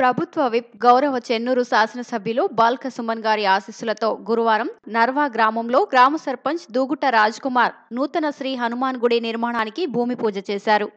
ప్రభుత్వ విప్ గౌరవ చెన్నూరు శాసనసభ్యులు బాల్క సుమన్ గారి ఆశీస్సులతో గురువారం నర్వా గ్రామంలో గ్రామ సర్పంచ్ దూగుట రాజ్ కుమార్ నూతన శ్రీ హనుమాన్ గుడి నిర్మాణానికి భూమి పూజ చేశారు.